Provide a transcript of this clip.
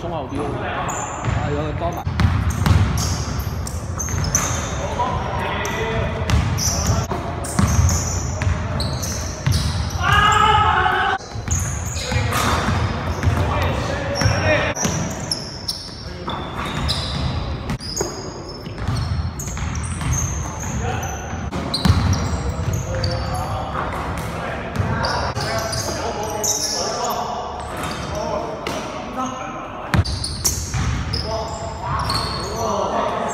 中后腰，啊，有个高板。